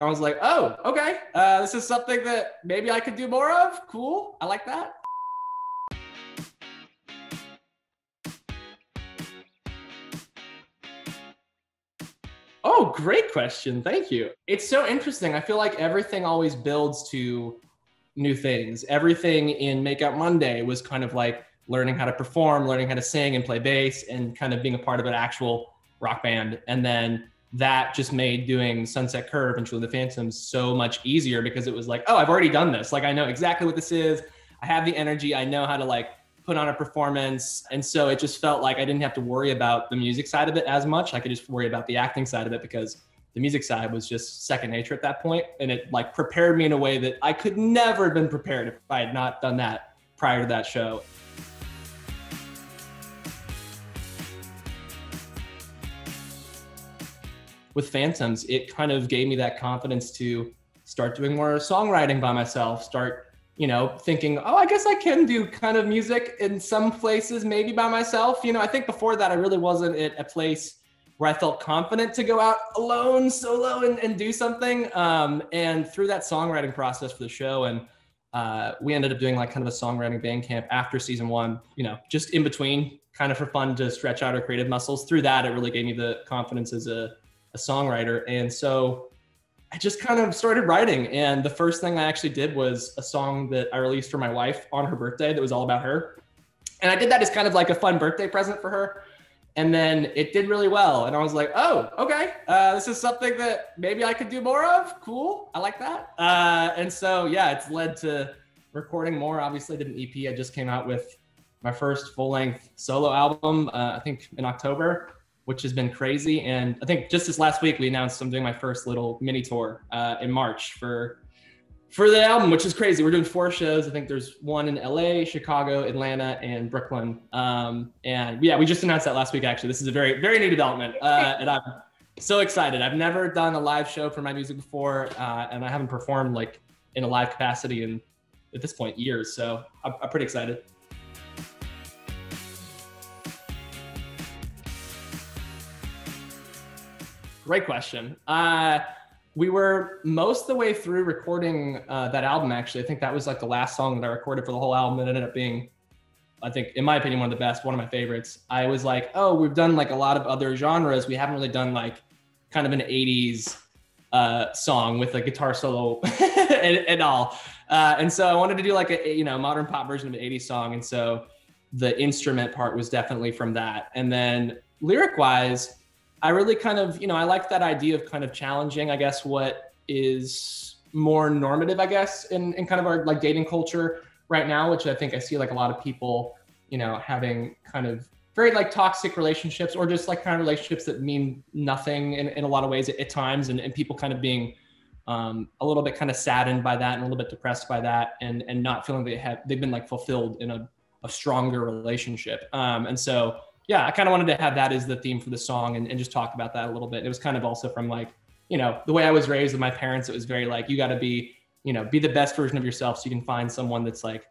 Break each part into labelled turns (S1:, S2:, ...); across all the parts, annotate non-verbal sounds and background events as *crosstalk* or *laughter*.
S1: I was like, oh, okay, uh, this is something that maybe I could do more of. Cool, I like that. Oh, great question. Thank you. It's so interesting. I feel like everything always builds to new things. Everything in Make-Out Monday was kind of like learning how to perform, learning how to sing and play bass, and kind of being a part of an actual rock band. And then that just made doing Sunset Curve and Julie the Phantoms so much easier because it was like, oh, I've already done this. Like I know exactly what this is. I have the energy. I know how to like put on a performance. And so it just felt like I didn't have to worry about the music side of it as much. I could just worry about the acting side of it because the music side was just second nature at that point. And it like prepared me in a way that I could never have been prepared if I had not done that prior to that show. With Phantoms, it kind of gave me that confidence to start doing more songwriting by myself, start, you know, thinking, oh, I guess I can do kind of music in some places, maybe by myself. You know, I think before that, I really wasn't at a place where I felt confident to go out alone, solo, and, and do something. Um, and through that songwriting process for the show, and uh, we ended up doing like kind of a songwriting band camp after season one, you know, just in between, kind of for fun to stretch out our creative muscles. Through that, it really gave me the confidence as a a songwriter. And so I just kind of started writing. And the first thing I actually did was a song that I released for my wife on her birthday that was all about her. And I did that as kind of like a fun birthday present for her. And then it did really well. And I was like, oh, okay, uh, this is something that maybe I could do more of. Cool. I like that. Uh, and so, yeah, it's led to recording more. Obviously, did an EP. I just came out with my first full length solo album, uh, I think in October which has been crazy. And I think just this last week we announced I'm doing my first little mini tour uh, in March for for the album, which is crazy. We're doing four shows. I think there's one in LA, Chicago, Atlanta, and Brooklyn. Um, and yeah, we just announced that last week. Actually, this is a very very new development, uh, and I'm so excited. I've never done a live show for my music before, uh, and I haven't performed like in a live capacity in at this point years. So I'm, I'm pretty excited. Great question. Uh, we were most of the way through recording uh, that album. Actually, I think that was like the last song that I recorded for the whole album. It ended up being, I think, in my opinion, one of the best, one of my favorites. I was like, oh, we've done like a lot of other genres. We haven't really done like kind of an '80s uh, song with a guitar solo *laughs* and, all. Uh, and so I wanted to do like a you know modern pop version of an '80s song. And so the instrument part was definitely from that. And then lyric wise I really kind of, you know, I like that idea of kind of challenging, I guess, what is more normative, I guess, in, in kind of our like dating culture right now, which I think I see like a lot of people, you know, having kind of very like toxic relationships or just like kind of relationships that mean nothing in, in a lot of ways at, at times and, and people kind of being um, a little bit kind of saddened by that and a little bit depressed by that and, and not feeling they have, they've been like fulfilled in a, a stronger relationship. Um, and so, yeah, I kind of wanted to have that as the theme for the song and, and just talk about that a little bit. It was kind of also from like, you know, the way I was raised with my parents, it was very like, you got to be, you know, be the best version of yourself so you can find someone that's like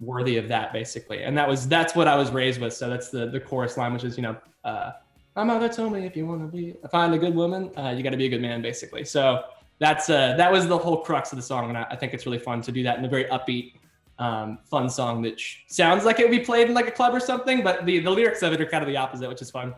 S1: worthy of that basically. And that was, that's what I was raised with. So that's the, the chorus line, which is, you know, uh, my mother told me if you want to be, find a good woman, uh, you got to be a good man basically. So that's, uh, that was the whole crux of the song. And I, I think it's really fun to do that in a very upbeat, um, fun song that sounds like it would be played in like a club or something, but the, the lyrics of it are kind of the opposite, which is fun.